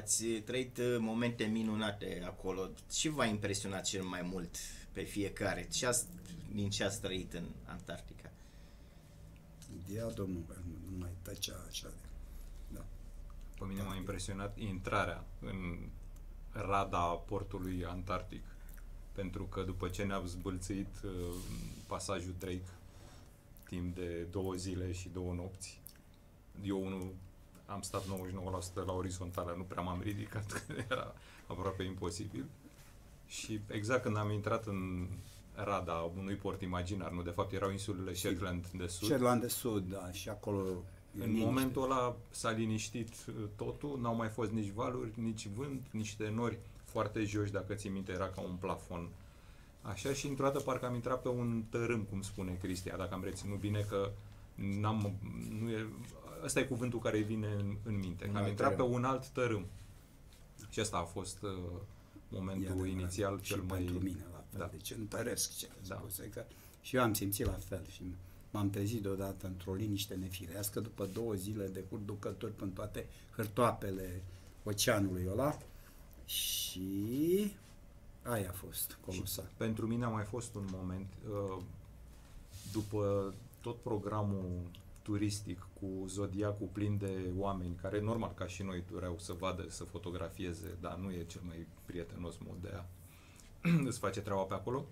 ați trăit uh, momente minunate acolo. Ce v-a impresionat cel mai mult pe fiecare? Ce ați, din ce ați trăit în Antarctica? Dia domnul, nu mai tăcea așa de... Da. Pe mine m-a impresionat intrarea în rada portului Antarctic. Pentru că după ce ne-am zbâlțit uh, pasajul Drake timp de două zile și două nopți, eu unul am stat 99% la orizontală, nu prea m-am ridicat, că era aproape imposibil. Și exact când am intrat în rada unui port imaginar, nu, de fapt erau insulele Shetland de Sud. Shetland de Sud, da, și acolo... În liniște. momentul ăla s-a liniștit uh, totul, n-au mai fost nici valuri, nici vânt, niște nori foarte joși, dacă ți minte, era ca un plafon. Așa și într-o dată parcă am intrat pe un tărâm, cum spune Cristia, dacă am reținut bine că n-am, nu e, ăsta e cuvântul care vine în, în minte, un că am intrat tărâm. pe un alt tărâm. Și asta a fost uh, momentul Iar, inițial cel mai... pentru mine la fel, da. deci întăresc ce da. spuse, că și eu am simțit la fel și m-am trezit deodată într-o liniște nefirească după două zile de hurducători până toate hârtoapele oceanului ăla și aia a fost colosal. Și pentru mine a mai fost un moment, uh, după tot programul turistic cu zodiacul plin de oameni care, normal, ca și noi, doreau să vadă, să fotografieze, dar nu e cel mai prietenos mod de a îți face treaba pe acolo.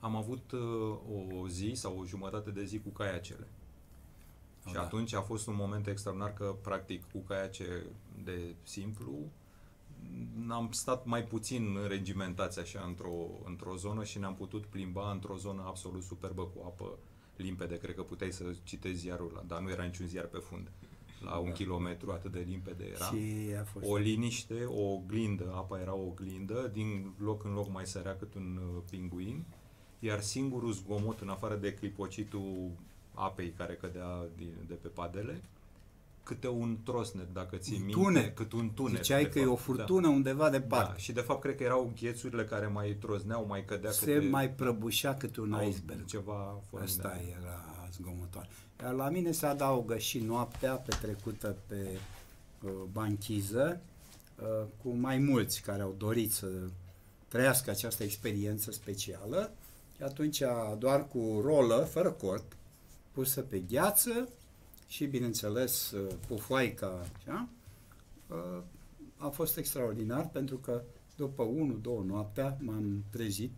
Am avut uh, o zi sau o jumătate de zi cu caiacele. Oh, și da. atunci a fost un moment extraordinar că, practic, cu caiace de simplu, am stat mai puțin regimentați așa într-o, într-o zonă și ne-am putut plimba într-o zonă absolut superbă cu apă limpede. Cred că puteai să citești ziarul, dar nu era niciun ziar pe fund. La un da. kilometru atât de limpede era. Și a fost o liniște, o oglindă, apa era o oglindă, din loc în loc mai sărea cât un uh, pinguin, iar singurul zgomot în afară de clipocitul apei care cădea de pe padele, câte un trosnet, dacă ți minte, tunet. cât un tunet. Ziceai că fapt. e o furtună da. undeva departe. Da, și de fapt cred că erau ghețurile care mai trosneau, mai cădea Se câte... mai prăbușea câte un iceberg. Ceva Asta era zgomotoare. Iar la mine se adaugă și noaptea petrecută pe uh, banchiză uh, cu mai mulți care au dorit să trăiască această experiență specială și atunci doar cu rolă, fără cort, pusă pe gheață, și, bineînțeles, uh, pufoaica, așa, uh, a fost extraordinar pentru că după 1-2 noaptea m-am trezit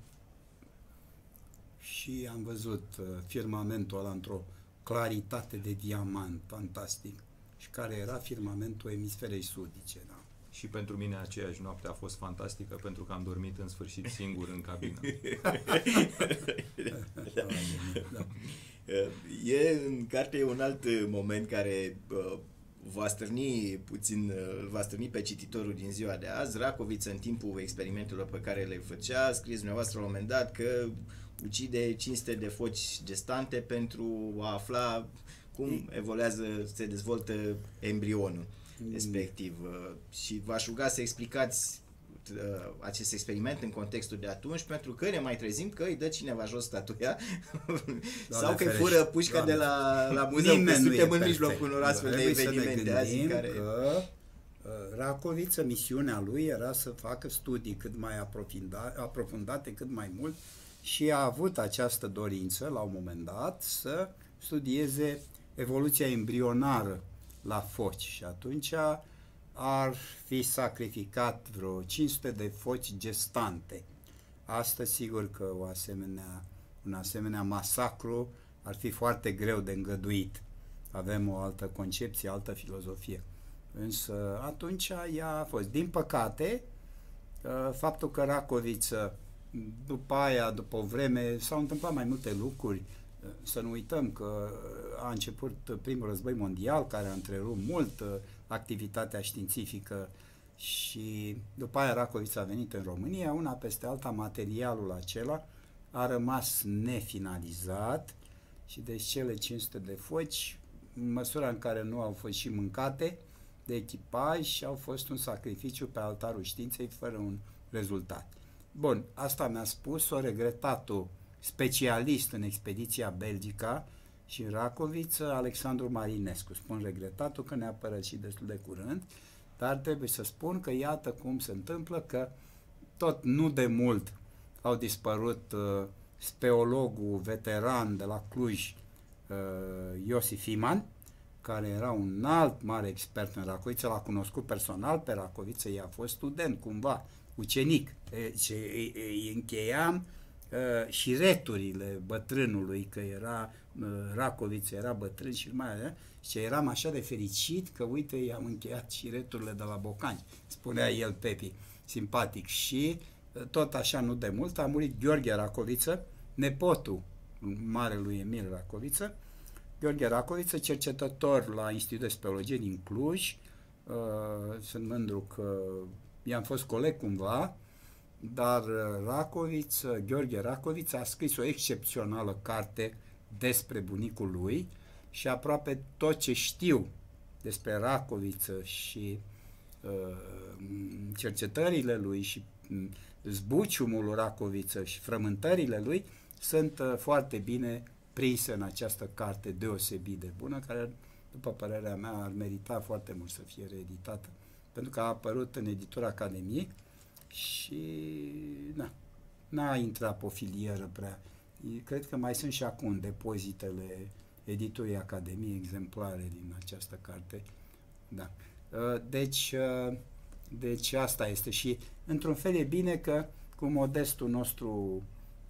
și am văzut uh, firmamentul ăla într-o claritate de diamant fantastic și care era firmamentul emisferei sudice. Da. Și pentru mine aceeași noapte a fost fantastică pentru că am dormit în sfârșit singur în cabină. da. da. E în carte un alt moment care va strâni puțin, va strâni pe cititorul din ziua de azi. Racoviță în timpul experimentelor pe care le făcea, scris dumneavoastră la un moment dat că ucide 500 de foci gestante pentru a afla cum evoluează, se dezvoltă embrionul mm. respectiv. Și v-aș ruga să explicați uh, acest experiment în contextul de atunci, pentru că ne mai trezim că îi dă cineva jos statuia sau că fură pușca Doamne. de la, la muzeu, că suntem în mijlocul unor astfel de evenimente azi în care... Că, uh, Racoviță, misiunea lui era să facă studii cât mai aprofundate, aprofundate, cât mai mult și a avut această dorință, la un moment dat, să studieze evoluția embrionară la foci. Și atunci ar fi sacrificat vreo 500 de foci gestante. Asta sigur că o asemenea, un asemenea masacru ar fi foarte greu de îngăduit. Avem o altă concepție, altă filozofie. Însă atunci ea a fost. Din păcate, ă, faptul că Racoviță, după aia, după o vreme, s-au întâmplat mai multe lucruri. Să nu uităm că a început primul război mondial, care a întrerupt mult activitatea științifică și după aia Racovița a venit în România, una peste alta materialul acela a rămas nefinalizat și deci cele 500 de foci, în măsura în care nu au fost și mâncate de echipaj și au fost un sacrificiu pe altarul științei fără un rezultat. Bun, asta mi-a spus-o regretat-o specialist în expediția Belgica, și în Racoviță, Alexandru Marinescu. Spun regretatul că ne-a părăsit destul de curând, dar trebuie să spun că iată cum se întâmplă că tot nu de mult au dispărut uh, speologul veteran de la Cluj, uh, Iosif Iman, care era un alt mare expert în Racoviță, l-a cunoscut personal pe Racoviță, i-a fost student cumva, ucenic. Și îi încheiam uh, și returile bătrânului, că era uh, Racoviță, era bătrân și mai uh, și eram așa de fericit că uite i-am încheiat și returile de la Bocani, spunea el Pepi, simpatic. Și uh, tot așa nu de mult a murit Gheorghe Racoviță, nepotul marelui Emil Racoviță, Gheorghe Racoviță, cercetător la Institutul de Speologie din Cluj. Uh, sunt mândru că i-am fost coleg cumva, dar uh, Racoviță, Gheorghe Racoviță a scris o excepțională carte despre bunicul lui și aproape tot ce știu despre Racoviță și uh, cercetările lui și mm, zbuciumul lui Racoviță și frământările lui sunt uh, foarte bine prinse în această carte deosebit de bună, care, după părerea mea, ar merita foarte mult să fie reeditată, pentru că a apărut în editura Academiei și na, n-a intrat pe o filieră prea. Cred că mai sunt și acum depozitele editurii Academiei exemplare din această carte. Da. Uh, deci, uh, deci asta este și într-un fel e bine că cu modestul nostru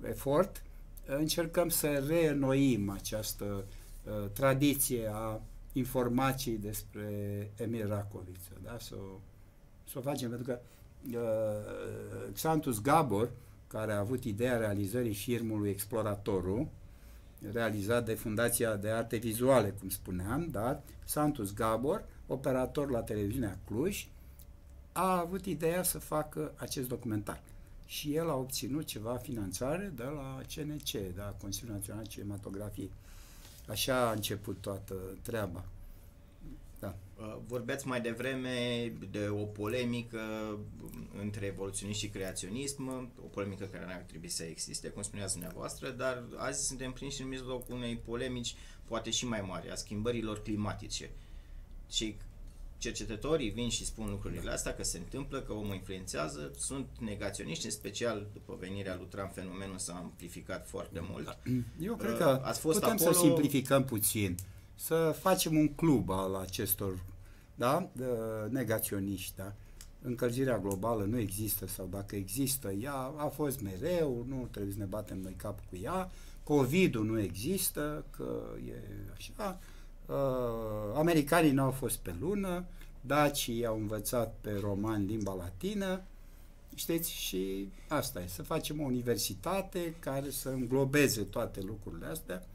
efort încercăm să reînnoim această uh, tradiție a informației despre Emil Racoviță, da? Să, să o facem, pentru că uh, Xantus Gabor, care a avut ideea realizării firmului Exploratorul, realizat de Fundația de Arte Vizuale, cum spuneam, dar Santus Gabor, operator la televiziunea Cluj, a avut ideea să facă acest documentar și el a obținut ceva finanțare de la CNC, de la Consiliul Național Cinematografiei. Așa a început toată treaba. Da. Uh, vorbeați mai devreme de o polemică între evoluționism și creaționism, o polemică care n-ar trebui să existe, cum spuneați dumneavoastră, dar azi suntem prinși în mijlocul unei polemici poate și mai mari, a schimbărilor climatice. Și cercetătorii vin și spun lucrurile astea, că se întâmplă, că omul influențează, sunt negaționiști, în special după venirea lui Trump, fenomenul s-a amplificat foarte mult. Eu cred că Ați fost putem acolo... să simplificăm puțin, să facem un club al acestor da? De negaționiști. Da? Încălzirea globală nu există sau dacă există, ea a fost mereu, nu trebuie să ne batem noi cap cu ea, COVID-ul nu există, că e așa, Uh, americanii n-au fost pe lună, dacii au învățat pe roman limba latină, știți, și asta e, să facem o universitate care să înglobeze toate lucrurile astea.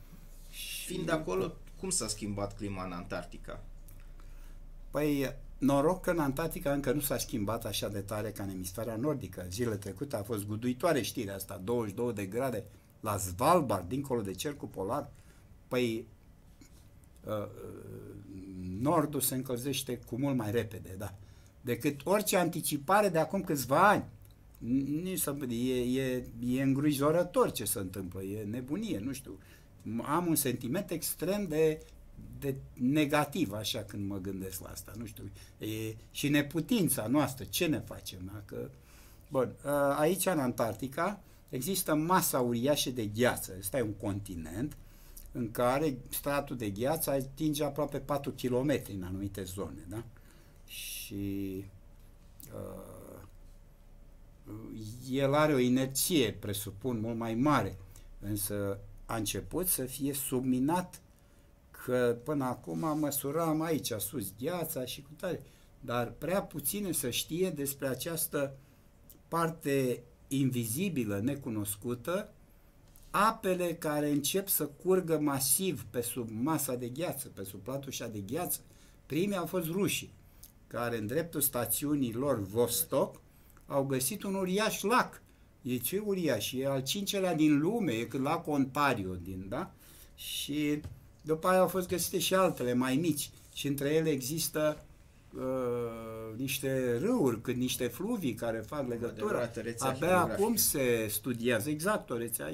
Și Fiind de acolo, cum s-a schimbat clima în Antarctica? Păi, noroc că în Antarctica încă nu s-a schimbat așa de tare ca în emisfera nordică. Zilele trecute a fost guduitoare știrea asta, 22 de grade la Svalbard, dincolo de cercul polar. Păi, Uh, uh, nordul se încălzește cu mult mai repede, da, decât orice anticipare de acum câțiva ani. Nici să, e, e, e îngrijorător ce se întâmplă, e nebunie, nu știu. Am un sentiment extrem de, de negativ, așa, când mă gândesc la asta, nu știu. E, și neputința noastră, ce ne facem? Dacă... Bun, uh, aici, în Antarctica, există masa uriașă de gheață. Ăsta e un continent în care stratul de gheață atinge aproape 4 km în anumite zone, da? Și uh, el are o inerție, presupun, mult mai mare, însă a început să fie subminat că până acum măsuram aici sus gheața și cu tare, dar prea puține să știe despre această parte invizibilă, necunoscută, apele care încep să curgă masiv pe sub masa de gheață, pe sub platușa de gheață, primii au fost rușii, care în dreptul stațiunii lor Vostok au găsit un uriaș lac. E ce uriaș? E al cincelea din lume, e lacul Ontario, din, da? Și după aia au fost găsite și altele mai mici și între ele există uh, niște râuri, cât niște fluvii care fac legătura. Abia acum se studiază exact o rețea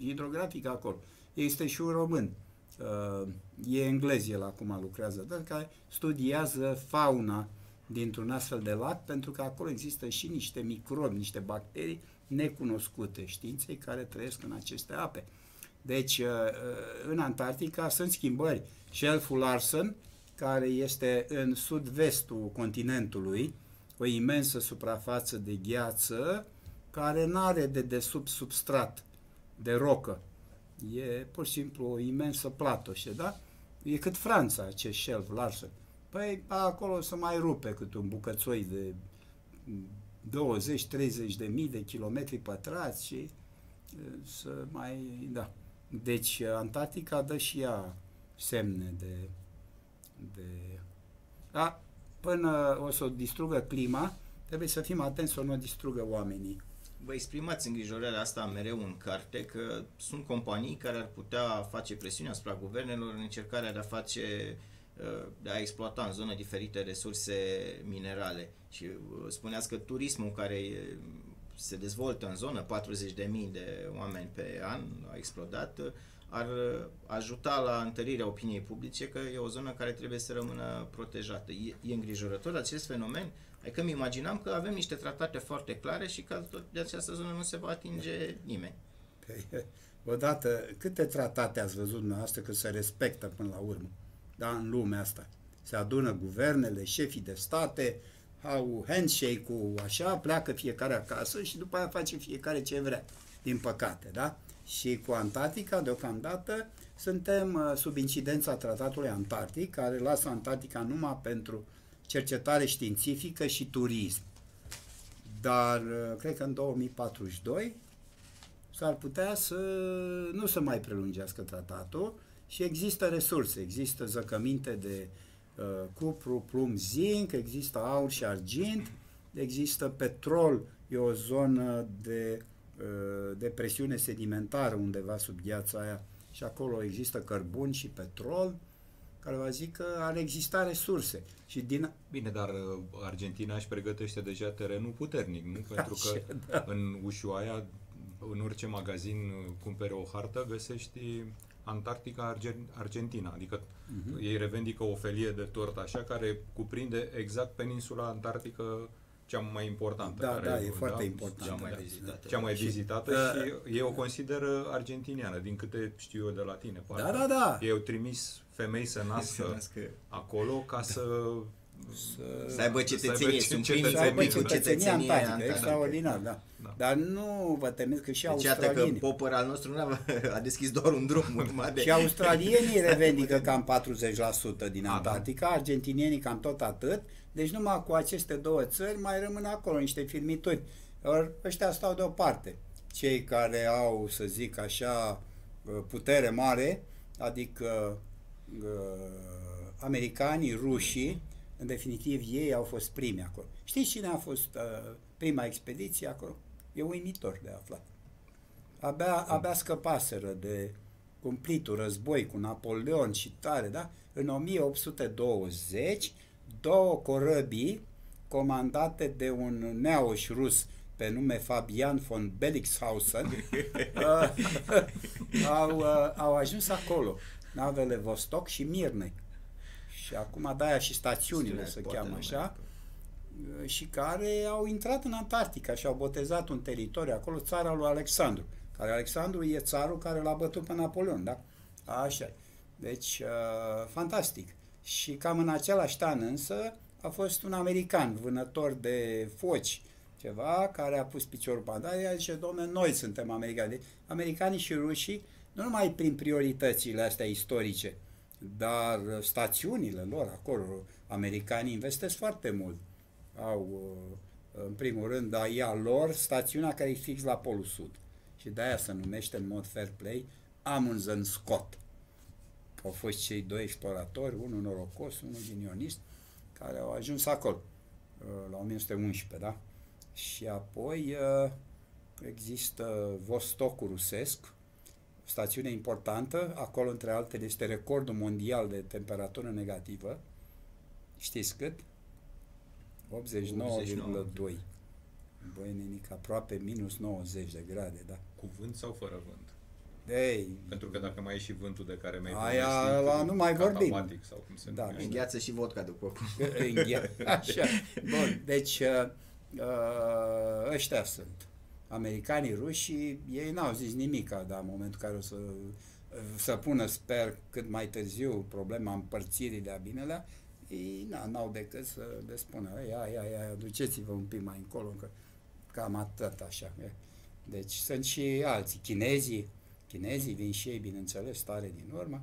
hidrografică acolo. Este și un român. Uh, e englez el acum lucrează, dar care studiază fauna dintr-un astfel de lac, pentru că acolo există și niște microbi, niște bacterii necunoscute științei care trăiesc în aceste ape. Deci, uh, uh, în Antarctica sunt schimbări. Shelful Larsen, care este în sud-vestul continentului, o imensă suprafață de gheață, care nu are de desubt substrat de rocă. E pur și simplu o imensă platoșe, da? E cât Franța, acest shelf Larsen. Păi acolo să mai rupe cât un bucățoi de 20-30 de mii de kilometri pătrați și să mai, da. Deci Antarctica dă și ea semne de, de da, până o să o distrugă clima, trebuie să fim atenți să nu o distrugă oamenii. Vă exprimați îngrijorarea asta mereu în carte că sunt companii care ar putea face presiune asupra guvernelor în încercarea de a face de a exploata în zonă diferite resurse minerale. Și uh, spuneați că turismul care se dezvoltă în zonă, 40.000 de oameni pe an a explodat, ar ajuta la întărirea opiniei publice că e o zonă care trebuie să rămână protejată. E, e îngrijorător acest fenomen? Adică îmi imaginam că avem niște tratate foarte clare și că de această zonă nu se va atinge nimeni. Păi, odată, câte tratate ați văzut dumneavoastră că se respectă până la urmă? Da, în lumea asta. Se adună guvernele, șefii de state, au handshake-ul așa, pleacă fiecare acasă și după aia face fiecare ce vrea, din păcate, da? Și cu Antarctica, deocamdată, suntem uh, sub incidența tratatului Antarctic, care lasă Antarctica numai pentru cercetare științifică și turism. Dar uh, cred că în 2042 s-ar putea să nu se mai prelungească tratatul și există resurse, există zăcăminte de uh, cupru, plumb, zinc, există aur și argint, există petrol, e o zonă de, uh, de presiune sedimentară undeva sub gheața aia și acolo există cărbun și petrol, care va zic că ar exista resurse. Și din... Bine, dar uh, Argentina își pregătește deja terenul puternic, nu? Pentru că Așa, da. în Ushuaia, în orice magazin uh, cumpere o hartă, găsești Antarctica Argentina, adică uh-huh. ei revendică o felie de tort așa care cuprinde exact peninsula antarctică cea mai importantă. Da, care, da, e foarte da, importantă. Cea mai da. vizitată. Cea mai vizitată și, și uh, ei o consideră argentiniană, din câte știu eu de la tine. Poate. Da, da, da. Ei au trimis femei să nască acolo ca să să, să aibă cetățenie, sunt primii să aibă cetățenie antarctică, extraordinar, da. da. Dar nu vă temeți că și deci australienii... că popor al nostru a a deschis doar un drum urmat de... Și australienii revendică cam 40% din da. Antarctica, argentinienii cam tot atât, deci numai cu aceste două țări mai rămân acolo niște firmituri. Or, ăștia stau deoparte. Cei care au, să zic așa, putere mare, adică americanii, rușii, în definitiv, ei au fost primi acolo. Știți cine a fost uh, prima expediție acolo? E uimitor de aflat. Abia, abia scăpaseră de cumplitul război cu Napoleon și tare, da? În 1820, două corăbii comandate de un neauș rus pe nume Fabian von Belixhausen uh, au, uh, au ajuns acolo, navele Vostok și Mirne și acum de și stațiunile se cheamă așa, și care au intrat în Antarctica și au botezat un teritoriu acolo, țara lui Alexandru, care Alexandru e țarul care l-a bătut pe Napoleon, da? Așa. Deci, uh, fantastic. Și cam în același an însă a fost un american, vânător de foci, ceva, care a pus piciorul pe Antarctica, zice, domne, noi suntem americani. Deci, americanii și rușii, nu numai prin prioritățile astea istorice, dar stațiunile lor acolo, americanii investesc foarte mult. Au, uh, în primul rând, a ea lor stațiunea care e fix la Polul Sud. Și de-aia se numește în mod fair play Amundsen Scott. Au fost cei doi exploratori, unul norocos, unul ghinionist, care au ajuns acolo, uh, la 1911, da? Și apoi uh, există Vostocul rusesc, stațiune importantă, acolo între altele este recordul mondial de temperatură negativă. Știți cât? 89,2. Băi, nenic, aproape minus 90 de grade, da. Cu vânt sau fără vânt? Ei, Pentru că dacă mai e și vântul de care mi-ai Aia, povestit, la nu mai vorbim. catamatic sau cum se Da, numește. Îngheață și vodka după cum. Înghia- Așa. Bun, deci uh, uh, ăștia sunt. Americanii, rușii, ei n-au zis nimic, dar în momentul în care o să, să pună, sper, cât mai târziu problema împărțirii de binelea, ei na, n-au decât să le spună, ia, ia, ia, duceți-vă un pic mai încolo, că cam atât așa. e. Deci sunt și alții, chinezii, chinezii vin și ei, bineînțeles, tare din urmă,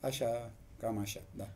așa, cam așa, da.